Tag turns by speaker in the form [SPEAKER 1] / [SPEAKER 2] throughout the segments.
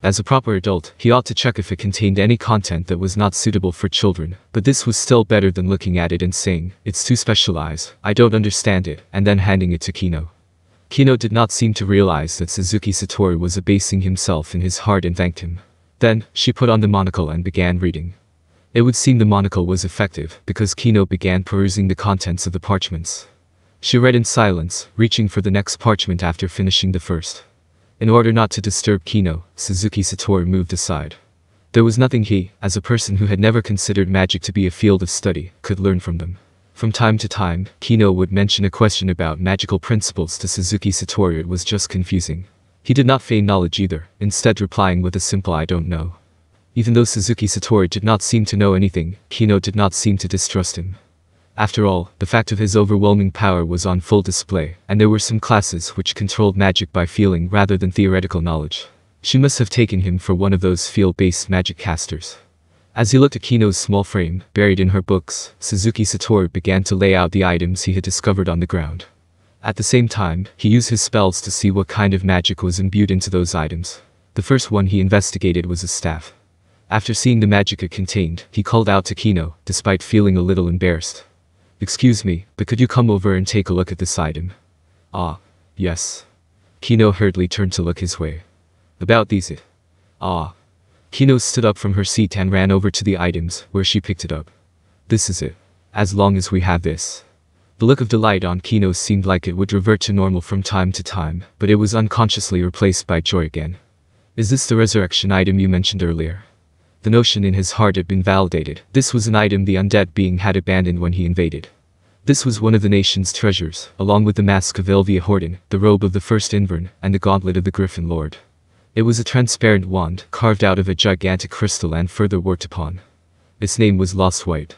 [SPEAKER 1] As a proper adult, he ought to check if it contained any content that was not suitable for children, but this was still better than looking at it and saying, it's too specialized, I don't understand it, and then handing it to Keno. Keno did not seem to realize that Suzuki Satoru was abasing himself in his heart and thanked him. Then, she put on the monocle and began reading. It would seem the monocle was effective, because Keno began perusing the contents of the parchments. She read in silence, reaching for the next parchment after finishing the first. In order not to disturb Keno, Suzuki Satoru moved aside. There was nothing he, as a person who had never considered magic to be a field of study, could learn from them. From time to time, Keno would mention a question about magical principles to Suzuki Satoru it was just confusing. He did not feign knowledge either, instead replying with a simple I don't know. Even though Suzuki Satoru did not seem to know anything, Keno did not seem to distrust him. After all, the fact of his overwhelming power was on full display, and there were some classes which controlled magic by feeling rather than theoretical knowledge. She must have taken him for one of those field-based magic casters. As he looked at Keno's small frame, buried in her books, Suzuki Satoru began to lay out the items he had discovered on the ground. At the same time, he used his spells to see what kind of magic was imbued into those items. The first one he investigated was a staff. After seeing the magic it contained, he called out to Keno, despite feeling a little embarrassed. Excuse me, but could you come over and take a look at this item? Ah, yes. Keno hurriedly turned to look his way. About these it. Ah. Keno stood up from her seat and ran over to the items, where she picked it up. This is it. As long as we have this. The look of delight on Keno seemed like it would revert to normal from time to time, but it was unconsciously replaced by joy again. Is this the resurrection item you mentioned earlier? The notion in his heart had been validated. This was an item the undead being had abandoned when he invaded. This was one of the nation's treasures, along with the mask of Elvia Horton, the robe of the first Invern, and the gauntlet of the Griffin Lord. It was a transparent wand, carved out of a gigantic crystal and further worked upon. Its name was Lost White.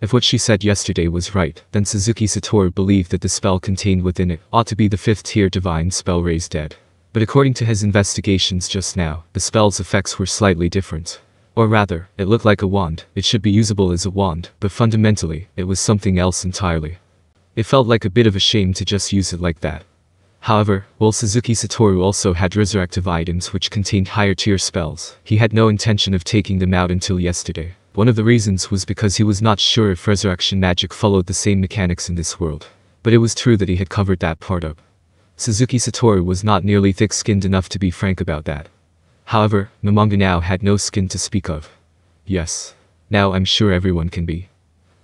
[SPEAKER 1] If what she said yesterday was right, then Suzuki Satoru believed that the spell contained within it ought to be the fifth tier divine spell raise dead. But according to his investigations just now, the spell's effects were slightly different. Or rather, it looked like a wand, it should be usable as a wand, but fundamentally, it was something else entirely. It felt like a bit of a shame to just use it like that. However, while Suzuki Satoru also had resurrective items which contained higher tier spells, he had no intention of taking them out until yesterday. One of the reasons was because he was not sure if resurrection magic followed the same mechanics in this world. But it was true that he had covered that part up. Suzuki Satoru was not nearly thick-skinned enough to be frank about that. However, Momonga now had no skin to speak of. Yes. Now I'm sure everyone can be.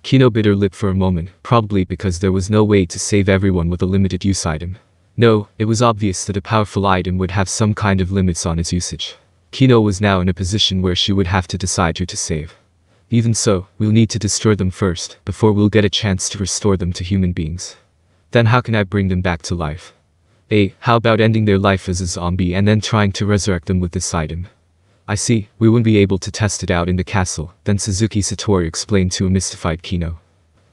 [SPEAKER 1] Keno bit her lip for a moment, probably because there was no way to save everyone with a limited use item. No, it was obvious that a powerful item would have some kind of limits on its usage. Keno was now in a position where she would have to decide who to save. Even so, we'll need to destroy them first, before we'll get a chance to restore them to human beings. Then how can I bring them back to life? A. How about ending their life as a zombie and then trying to resurrect them with this item? I see, we wouldn't be able to test it out in the castle, then Suzuki Satoru explained to a mystified Keno.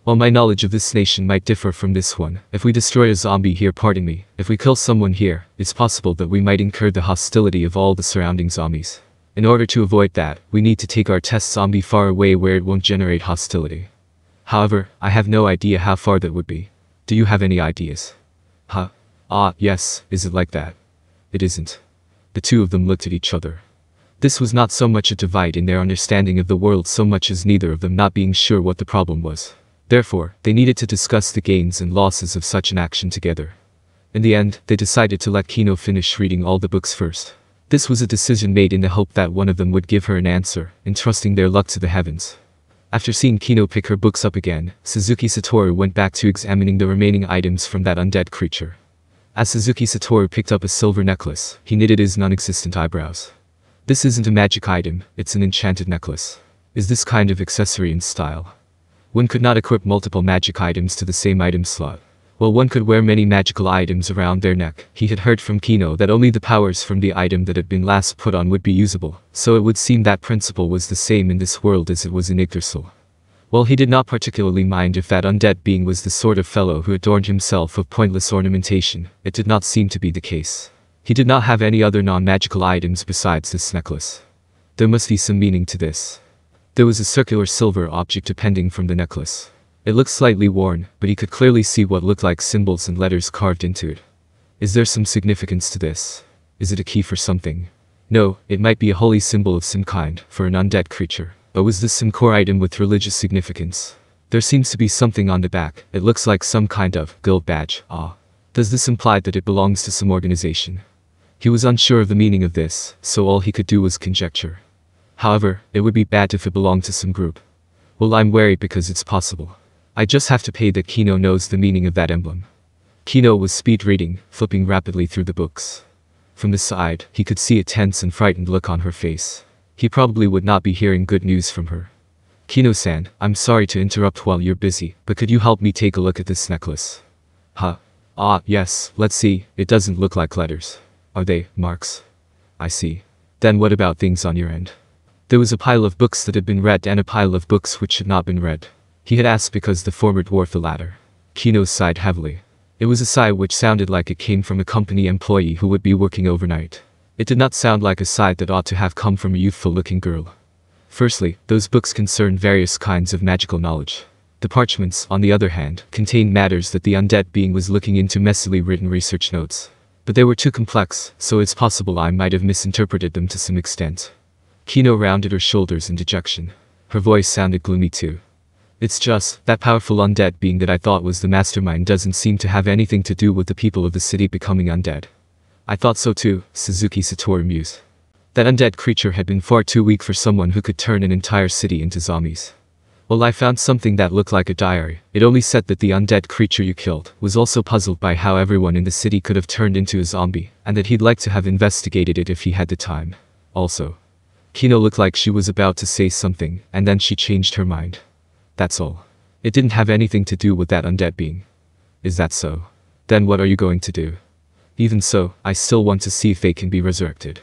[SPEAKER 1] While my knowledge of this nation might differ from this one, if we destroy a zombie here pardon me, if we kill someone here, it's possible that we might incur the hostility of all the surrounding zombies. In order to avoid that, we need to take our test zombie far away where it won't generate hostility. However, I have no idea how far that would be. Do you have any ideas? Ah, yes, is it like that? It isn't. The two of them looked at each other. This was not so much a divide in their understanding of the world so much as neither of them not being sure what the problem was. Therefore, they needed to discuss the gains and losses of such an action together. In the end, they decided to let Keno finish reading all the books first. This was a decision made in the hope that one of them would give her an answer, entrusting their luck to the heavens. After seeing Keno pick her books up again, Suzuki Satoru went back to examining the remaining items from that undead creature. As Suzuki Satoru picked up a silver necklace, he knitted his non-existent eyebrows. This isn't a magic item, it's an enchanted necklace. Is this kind of accessory in style? One could not equip multiple magic items to the same item slot. While one could wear many magical items around their neck, he had heard from Keno that only the powers from the item that had been last put on would be usable, so it would seem that principle was the same in this world as it was in Yggdrasil. While he did not particularly mind if that undead being was the sort of fellow who adorned himself with pointless ornamentation, it did not seem to be the case. He did not have any other non-magical items besides this necklace. There must be some meaning to this. There was a circular silver object depending from the necklace. It looked slightly worn, but he could clearly see what looked like symbols and letters carved into it. Is there some significance to this? Is it a key for something? No, it might be a holy symbol of some kind, for an undead creature. But was this some core item with religious significance? There seems to be something on the back, it looks like some kind of guild badge, ah. Does this imply that it belongs to some organization? He was unsure of the meaning of this, so all he could do was conjecture. However, it would be bad if it belonged to some group. Well I'm wary because it's possible. I just have to pay that Keno knows the meaning of that emblem. Keno was speed reading, flipping rapidly through the books. From the side, he could see a tense and frightened look on her face. He probably would not be hearing good news from her. Keno-san, I'm sorry to interrupt while you're busy, but could you help me take a look at this necklace? Huh? Ah, yes, let's see, it doesn't look like letters. Are they, marks? I see. Then what about things on your end? There was a pile of books that had been read and a pile of books which had not been read. He had asked because the former dwarfed the latter. Keno sighed heavily. It was a sigh which sounded like it came from a company employee who would be working overnight. It did not sound like a sight that ought to have come from a youthful-looking girl. Firstly, those books concerned various kinds of magical knowledge. The parchments, on the other hand, contained matters that the undead being was looking into messily written research notes. But they were too complex, so it's possible I might have misinterpreted them to some extent. Keno rounded her shoulders in dejection. Her voice sounded gloomy too. It's just, that powerful undead being that I thought was the mastermind doesn't seem to have anything to do with the people of the city becoming undead. I thought so too, Suzuki Satoru mused. That undead creature had been far too weak for someone who could turn an entire city into zombies. Well I found something that looked like a diary. It only said that the undead creature you killed was also puzzled by how everyone in the city could have turned into a zombie, and that he'd like to have investigated it if he had the time. Also. Keno looked like she was about to say something, and then she changed her mind. That's all. It didn't have anything to do with that undead being. Is that so? Then what are you going to do? Even so, I still want to see if they can be resurrected.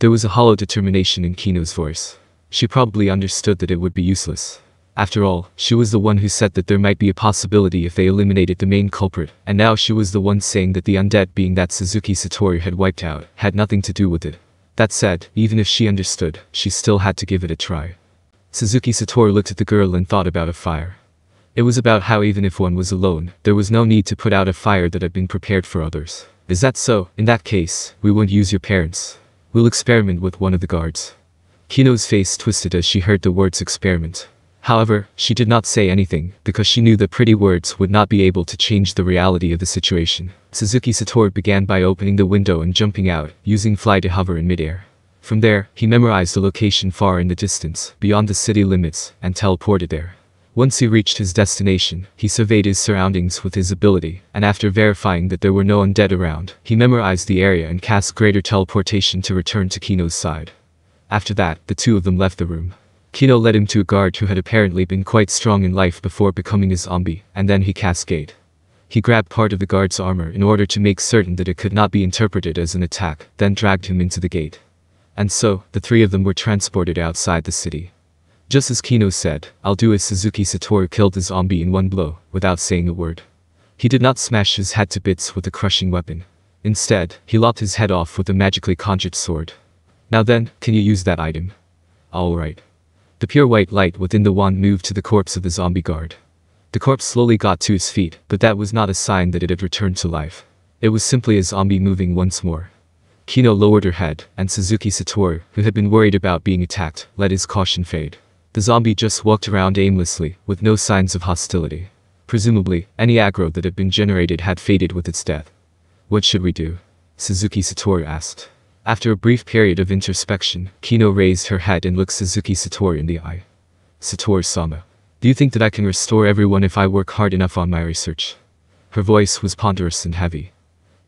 [SPEAKER 1] There was a hollow determination in Keno's voice. She probably understood that it would be useless. After all, she was the one who said that there might be a possibility if they eliminated the main culprit, and now she was the one saying that the undead being that Suzuki Satoru had wiped out, had nothing to do with it. That said, even if she understood, she still had to give it a try. Suzuki Satoru looked at the girl and thought about a fire. It was about how even if one was alone, there was no need to put out a fire that had been prepared for others. Is that so? In that case, we won't use your parents. We'll experiment with one of the guards. Keno's face twisted as she heard the words experiment. However, she did not say anything, because she knew that pretty words would not be able to change the reality of the situation. Suzuki Satoru began by opening the window and jumping out, using fly to hover in midair. From there, he memorized the location far in the distance, beyond the city limits, and teleported there. Once he reached his destination, he surveyed his surroundings with his ability, and after verifying that there were no undead around, he memorized the area and cast greater teleportation to return to Keno's side. After that, the two of them left the room. Keno led him to a guard who had apparently been quite strong in life before becoming a zombie, and then he cast Gate. He grabbed part of the guard's armor in order to make certain that it could not be interpreted as an attack, then dragged him into the gate. And so, the three of them were transported outside the city. Just as Keno said, I'll do Suzuki Satoru killed the zombie in one blow, without saying a word. He did not smash his head to bits with a crushing weapon. Instead, he lopped his head off with a magically conjured sword. Now then, can you use that item? Alright. The pure white light within the wand moved to the corpse of the zombie guard. The corpse slowly got to his feet, but that was not a sign that it had returned to life. It was simply a zombie moving once more. Keno lowered her head, and Suzuki Satoru, who had been worried about being attacked, let his caution fade. The zombie just walked around aimlessly, with no signs of hostility. Presumably, any aggro that had been generated had faded with its death. What should we do? Suzuki Satoru asked. After a brief period of introspection, Keno raised her head and looked Suzuki Satoru in the eye. Satoru-sama. Do you think that I can restore everyone if I work hard enough on my research? Her voice was ponderous and heavy.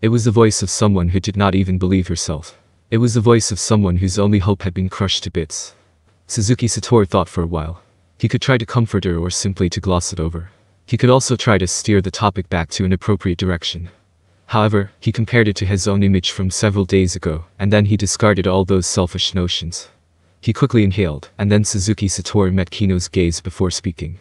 [SPEAKER 1] It was the voice of someone who did not even believe herself. It was the voice of someone whose only hope had been crushed to bits. Suzuki Satoru thought for a while. He could try to comfort her or simply to gloss it over. He could also try to steer the topic back to an appropriate direction. However, he compared it to his own image from several days ago, and then he discarded all those selfish notions. He quickly inhaled, and then Suzuki Satoru met Keno's gaze before speaking.